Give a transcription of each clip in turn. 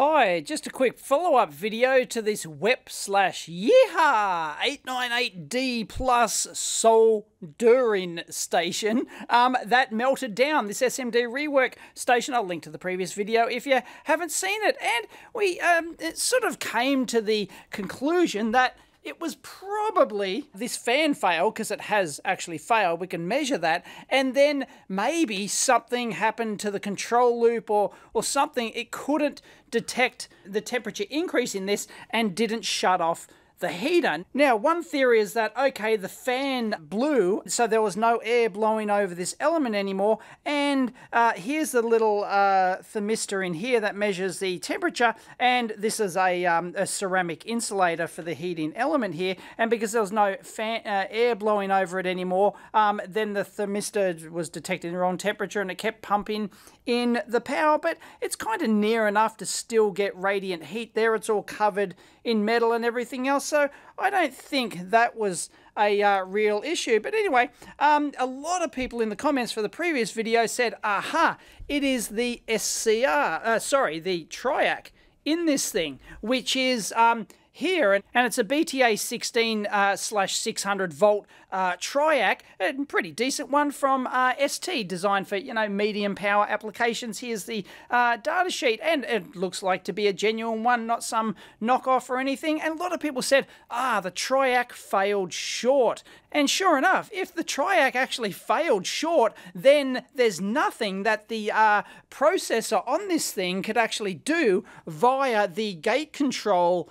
Hi, just a quick follow-up video to this WEP slash Yihua 898D plus soldering station um, that melted down. This SMD rework station, I'll link to the previous video if you haven't seen it. And we um, sort of came to the conclusion that it was probably this fan failed because it has actually failed. We can measure that. And then maybe something happened to the control loop or, or something. It couldn't detect the temperature increase in this and didn't shut off the heater. Now, one theory is that, okay, the fan blew, so there was no air blowing over this element anymore, and uh, here's the little uh, thermistor in here that measures the temperature, and this is a, um, a ceramic insulator for the heating element here, and because there was no fan, uh, air blowing over it anymore, um, then the thermistor was detecting the wrong temperature and it kept pumping in the power, but it's kind of near enough to still get radiant heat there. It's all covered in metal and everything else, so I don't think that was a uh, real issue. But anyway, um, a lot of people in the comments for the previous video said, aha, it is the SCR, uh, sorry, the Triac in this thing, which is um, here, and, and it's a BTA 16 uh, slash 600 volt uh, Triac, a pretty decent one from uh, ST, designed for you know medium power applications. Here's the uh, data sheet, and it looks like to be a genuine one, not some knockoff or anything. And a lot of people said, ah, the Triac failed short. And sure enough, if the Triac actually failed short, then there's nothing that the uh, processor on this thing could actually do via the gate control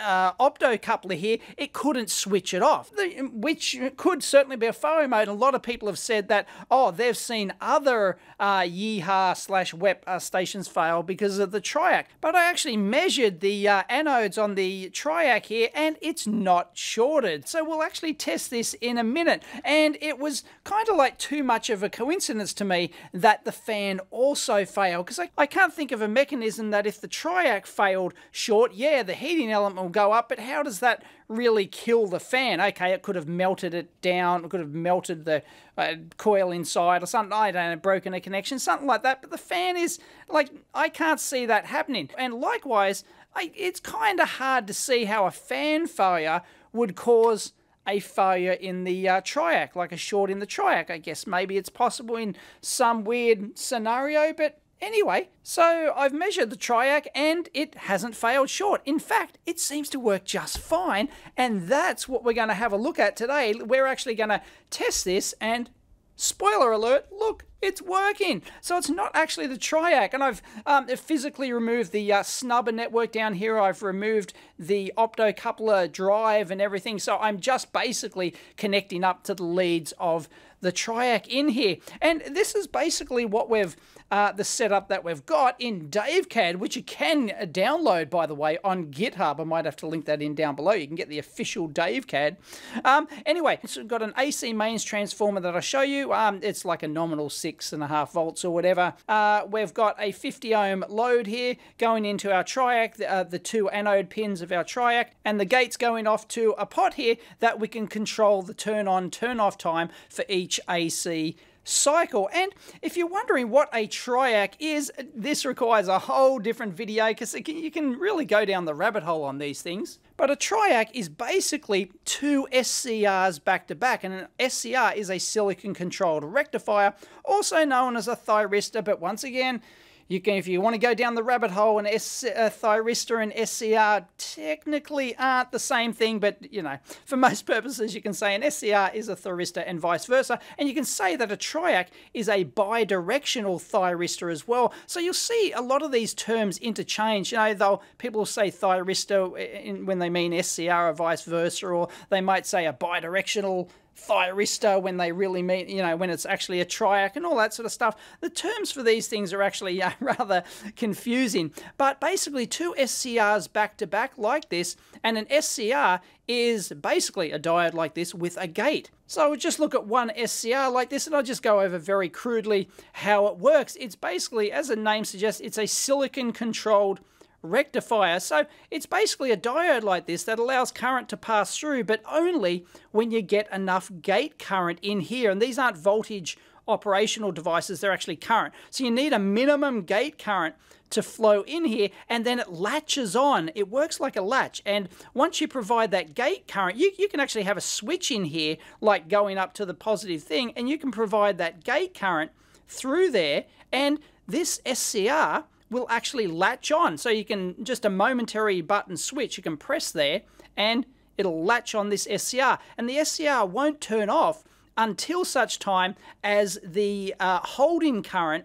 uh, opto coupler here, it couldn't switch it off, which could certainly be a failure mode. A lot of people have said that, oh, they've seen other uh, Yihua slash WEP uh, stations fail because of the Triac. But I actually measured the uh, anodes on the Triac here and it's not shorted. So we'll actually test this in a minute. And it was kind of like too much of a coincidence to me that the fan also failed because I, I can't think of a mechanism that if the Triac failed short, yeah, the heating element will go up, but how does that really kill the fan? Okay, it could have melted it down, it could have melted the uh, coil inside or something, I don't know, broken a connection, something like that, but the fan is, like, I can't see that happening. And likewise, I, it's kind of hard to see how a fan failure would cause a failure in the uh, triac, like a short in the triac. I guess maybe it's possible in some weird scenario, but Anyway, so I've measured the Triac and it hasn't failed short. In fact, it seems to work just fine and that's what we're going to have a look at today. We're actually going to test this and spoiler alert, look, it's working. So it's not actually the Triac. And I've um, physically removed the uh, snubber network down here. I've removed the optocoupler drive and everything. So I'm just basically connecting up to the leads of the Triac in here. And this is basically what we've, uh, the setup that we've got in DaveCAD, which you can download, by the way, on GitHub. I might have to link that in down below. You can get the official DaveCAD. Um, anyway, it's got an AC mains transformer that I show you. Um, it's like a nominal six and a half volts or whatever. Uh, we've got a 50 ohm load here going into our Triac, uh, the two anode pins of our Triac, and the gates going off to a pot here that we can control the turn on, turn off time for each each AC cycle. And if you're wondering what a triac is, this requires a whole different video because you can really go down the rabbit hole on these things. But a triac is basically two SCRs back to back, and an SCR is a silicon controlled rectifier, also known as a thyristor, but once again, you can, if you want to go down the rabbit hole, and S, uh, thyristor and SCR technically aren't the same thing, but you know, for most purposes, you can say an SCR is a thyristor and vice versa. And you can say that a triac is a bidirectional thyristor as well. So you'll see a lot of these terms interchange. You know, they'll people say thyristor when they mean SCR or vice versa, or they might say a bidirectional thyristor when they really mean, you know, when it's actually a triac and all that sort of stuff. The terms for these things are actually uh, rather confusing. But basically, two SCRs back to back like this, and an SCR is basically a diode like this with a gate. So I would just look at one SCR like this and I'll just go over very crudely how it works. It's basically, as the name suggests, it's a silicon controlled rectifier. So it's basically a diode like this that allows current to pass through, but only when you get enough gate current in here. And these aren't voltage operational devices, they're actually current. So you need a minimum gate current to flow in here and then it latches on. It works like a latch. And once you provide that gate current, you, you can actually have a switch in here, like going up to the positive thing, and you can provide that gate current through there. And this SCR will actually latch on. So you can just a momentary button switch, you can press there and it'll latch on this SCR. And the SCR won't turn off until such time as the uh, holding current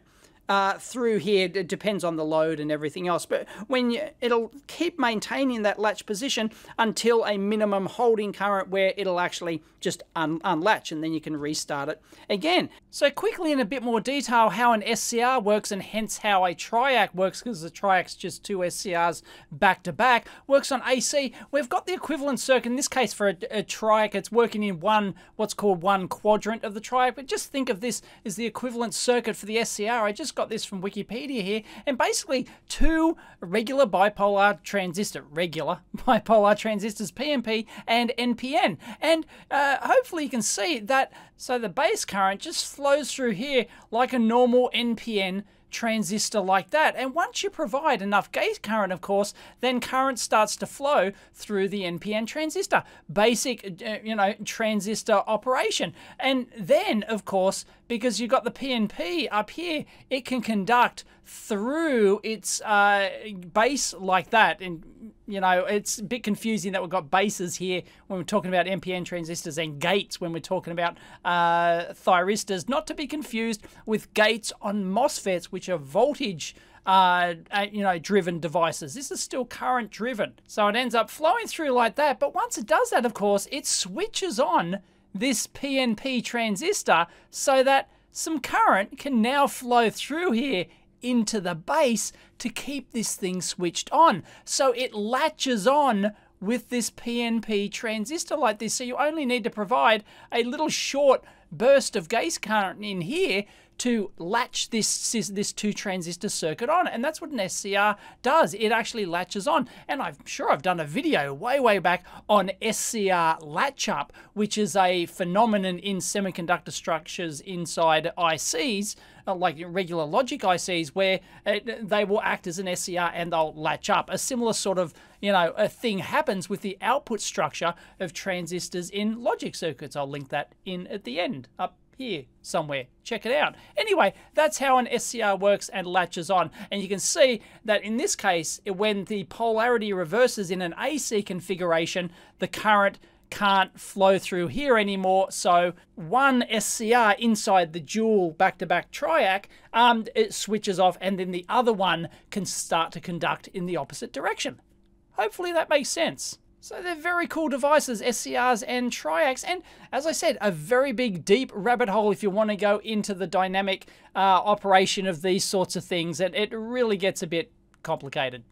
uh, through here. It depends on the load and everything else. But when you, it'll keep maintaining that latch position until a minimum holding current where it'll actually just un unlatch and then you can restart it again. So quickly in a bit more detail how an SCR works and hence how a triac works because the triac's just two SCRs back to back works on AC. We've got the equivalent circuit in this case for a, a triac. It's working in one what's called one quadrant of the triac. But just think of this as the equivalent circuit for the SCR. I just got this from Wikipedia here and basically two regular bipolar transistor, regular bipolar transistors PNP and NPN. And uh, hopefully you can see that, so the base current just flows through here like a normal NPN transistor like that. And once you provide enough gate current, of course, then current starts to flow through the NPN transistor. Basic, uh, you know, transistor operation. And then, of course, because you've got the PNP up here, it can conduct through its uh, base like that. And, you know, it's a bit confusing that we've got bases here when we're talking about NPN transistors and gates when we're talking about uh, thyristors, not to be confused with gates on MOSFETs, which are voltage uh, you know, driven devices. This is still current driven. So it ends up flowing through like that. But once it does that, of course, it switches on this PNP transistor so that some current can now flow through here into the base to keep this thing switched on. So it latches on with this PNP transistor like this. So you only need to provide a little short burst of gate current in here to latch this this two transistor circuit on and that's what an SCR does. It actually latches on and I'm sure I've done a video way way back on SCR latch up which is a phenomenon in semiconductor structures inside ICs uh, like regular logic ICs where it, they will act as an SCR and they'll latch up. A similar sort of you know a thing happens with the output structure of transistors in logic circuits. I'll link that in at the end up here somewhere. Check it out. Anyway, that's how an SCR works and latches on. And you can see that in this case, when the polarity reverses in an AC configuration, the current can't flow through here anymore. So one SCR inside the dual back-to-back triac, um, it switches off and then the other one can start to conduct in the opposite direction. Hopefully that makes sense. So they're very cool devices, SCRs and triacs, and as I said, a very big, deep rabbit hole if you want to go into the dynamic uh, operation of these sorts of things, and it really gets a bit complicated.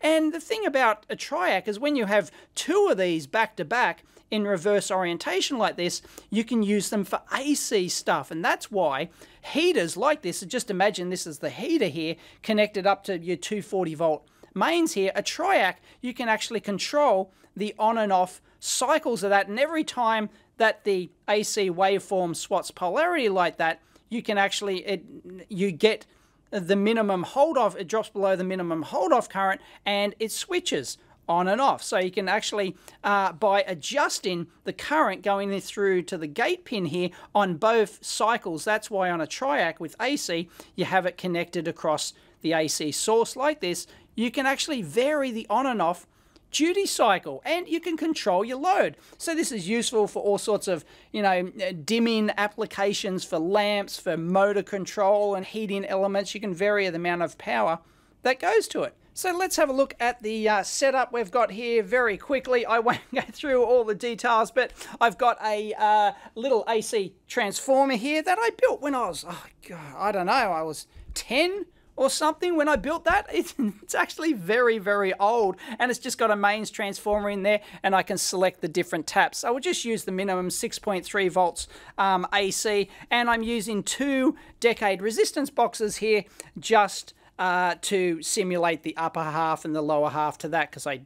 And the thing about a triac is when you have two of these back to back in reverse orientation like this, you can use them for AC stuff. And that's why heaters like this, just imagine this is the heater here connected up to your 240 volt mains here, a triac, you can actually control the on and off cycles of that. And every time that the AC waveform swaps polarity like that, you can actually, it, you get the minimum hold off, it drops below the minimum hold off current and it switches on and off. So you can actually, uh, by adjusting the current going through to the gate pin here on both cycles, that's why on a triac with AC, you have it connected across the AC source like this, you can actually vary the on and off duty cycle and you can control your load. So this is useful for all sorts of, you know, dimming applications for lamps, for motor control and heating elements. You can vary the amount of power that goes to it. So let's have a look at the uh, setup we've got here very quickly. I won't go through all the details, but I've got a uh, little AC transformer here that I built when I was, oh God, I don't know, I was 10, or something when I built that. It's, it's actually very, very old and it's just got a mains transformer in there and I can select the different taps. I will just use the minimum 6.3 volts um, AC and I'm using two decade resistance boxes here just uh, to simulate the upper half and the lower half to that because I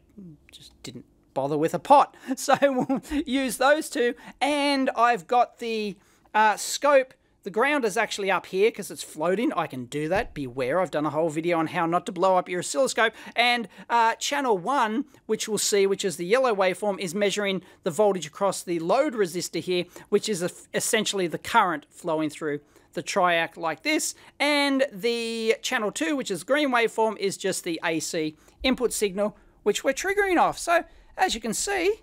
just didn't bother with a pot. So we'll use those two and I've got the uh, scope the ground is actually up here because it's floating. I can do that. Beware, I've done a whole video on how not to blow up your oscilloscope. And uh, channel 1, which we'll see, which is the yellow waveform, is measuring the voltage across the load resistor here, which is essentially the current flowing through the triac like this. And the channel 2, which is green waveform, is just the AC input signal, which we're triggering off. So as you can see,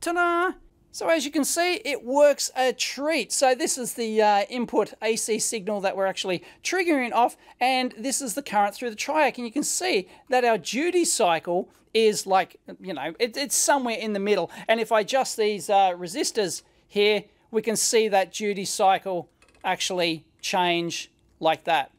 ta-da! So as you can see, it works a treat. So this is the uh, input AC signal that we're actually triggering off, and this is the current through the triac. And you can see that our duty cycle is like, you know, it, it's somewhere in the middle. And if I adjust these uh, resistors here, we can see that duty cycle actually change like that.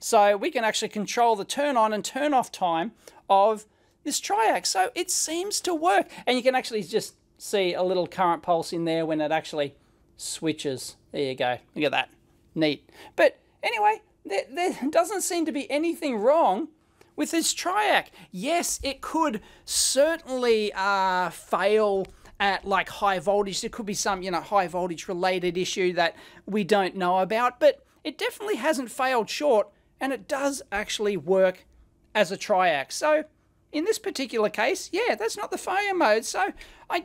So we can actually control the turn on and turn off time of this triac. So it seems to work. And you can actually just see a little current pulse in there when it actually switches. There you go. Look at that. Neat. But anyway, there, there doesn't seem to be anything wrong with this triac. Yes, it could certainly uh, fail at like high voltage. There could be some, you know, high voltage related issue that we don't know about, but it definitely hasn't failed short and it does actually work as a triac. So in this particular case, yeah, that's not the failure mode. So I,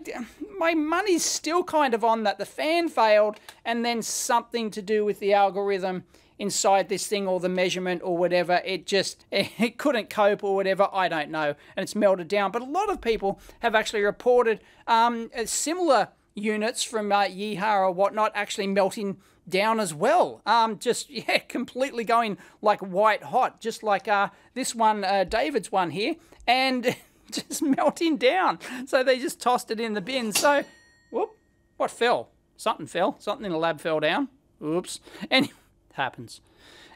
my money's still kind of on that the fan failed and then something to do with the algorithm inside this thing or the measurement or whatever. It just, it couldn't cope or whatever. I don't know. And it's melted down. But a lot of people have actually reported um, similar units from uh, Yihua or whatnot actually melting down as well. Um, just, yeah, completely going like white hot, just like uh, this one, uh, David's one here. And just melting down. So they just tossed it in the bin. So, whoop, what fell? Something fell. Something in the lab fell down. Oops. And happens.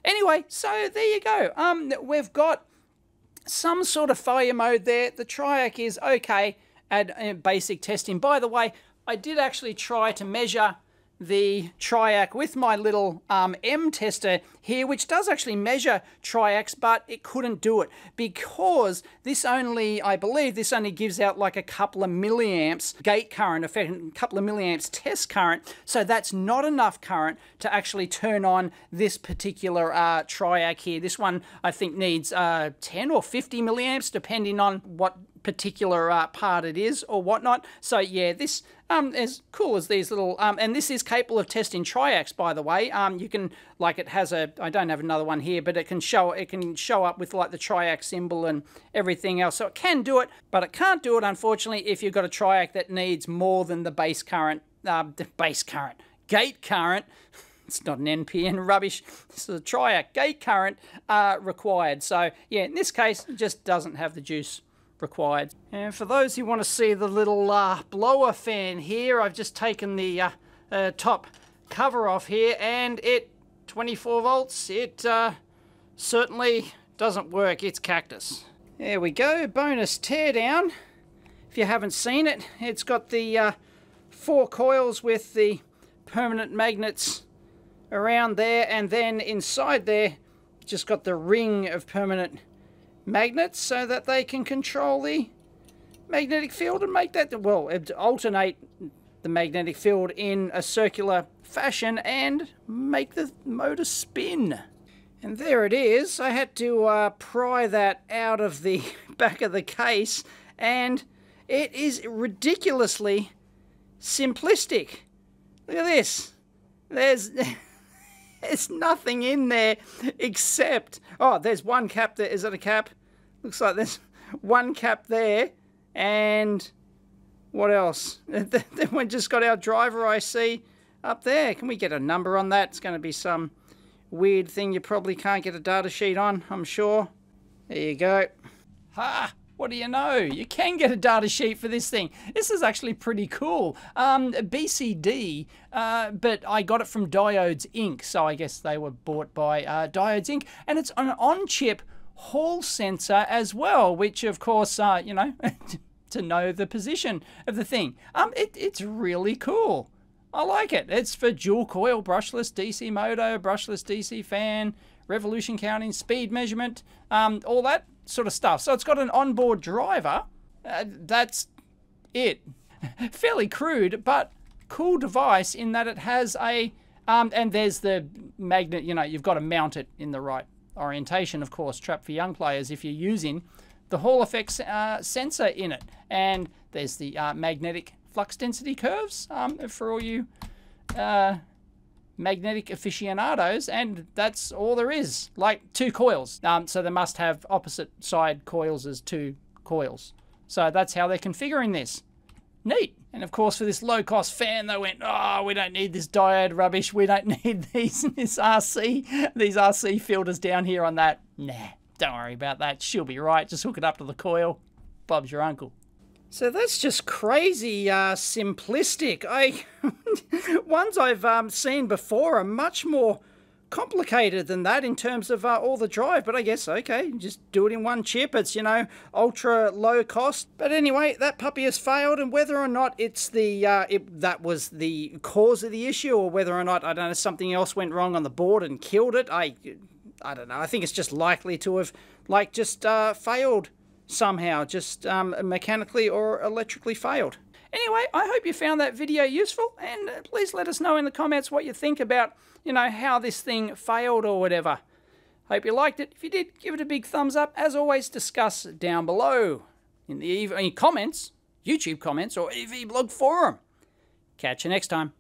Anyway, so there you go. Um, we've got some sort of failure mode there. The Triac is okay at uh, basic testing. By the way, I did actually try to measure the triac with my little um, M tester here, which does actually measure triacs, but it couldn't do it because this only, I believe, this only gives out like a couple of milliamps gate current, a couple of milliamps test current. So that's not enough current to actually turn on this particular uh, triac here. This one, I think, needs uh, 10 or 50 milliamps, depending on what particular uh, part it is or whatnot. So yeah, this um, as cool as these little, um, and this is capable of testing triacs, by the way. Um, you can, like, it has a, I don't have another one here, but it can show, it can show up with like the triac symbol and everything else. So it can do it, but it can't do it, unfortunately, if you've got a triac that needs more than the base current, uh, the base current, gate current. It's not an NPN rubbish. This is a triac gate current uh, required. So yeah, in this case, it just doesn't have the juice required. And for those who want to see the little uh, blower fan here, I've just taken the uh, uh, top cover off here and it, 24 volts, it uh, certainly doesn't work. It's cactus. There we go, bonus teardown. If you haven't seen it, it's got the uh, four coils with the permanent magnets around there and then inside there just got the ring of permanent magnets so that they can control the magnetic field and make that, well, alternate the magnetic field in a circular fashion and make the motor spin. And there it is. I had to uh, pry that out of the back of the case and it is ridiculously simplistic. Look at this. There's there's nothing in there except oh there's one cap there is it a cap Looks like there's one cap there. And what else? then we just got our driver IC up there. Can we get a number on that? It's going to be some weird thing you probably can't get a data sheet on, I'm sure. There you go. Ha! What do you know? You can get a data sheet for this thing. This is actually pretty cool. Um, BCD, uh, but I got it from Diodes Inc. So I guess they were bought by uh, Diodes Inc. And it's an on-chip hall sensor as well, which of course, uh, you know, to know the position of the thing. Um, it, it's really cool. I like it. It's for dual coil, brushless DC motor, brushless DC fan, revolution counting, speed measurement, um, all that sort of stuff. So it's got an onboard driver. Uh, that's it. Fairly crude, but cool device in that it has a Um, and there's the magnet, you know, you've got to mount it in the right orientation, of course, trap for young players if you're using the Hall effects uh, sensor in it. And there's the uh, magnetic flux density curves um, for all you uh, magnetic aficionados, and that's all there is. Like two coils. Um, so they must have opposite side coils as two coils. So that's how they're configuring this. Neat. And of course, for this low cost fan, they went, oh, we don't need this diode rubbish. We don't need these, this RC, these RC filters down here on that. Nah, don't worry about that. She'll be right. Just hook it up to the coil. Bob's your uncle. So that's just crazy uh, simplistic. I ones I've um, seen before are much more complicated than that in terms of uh, all the drive. But I guess okay, just do it in one chip. It's you know ultra low cost. But anyway, that puppy has failed, and whether or not it's the uh, it, that was the cause of the issue, or whether or not I don't know something else went wrong on the board and killed it, I I don't know. I think it's just likely to have like just uh, failed somehow, just um, mechanically or electrically failed. Anyway, I hope you found that video useful, and uh, please let us know in the comments what you think about, you know, how this thing failed or whatever. Hope you liked it. If you did, give it a big thumbs up. As always, discuss down below in the EV comments, YouTube comments, or EEVblog forum. Catch you next time.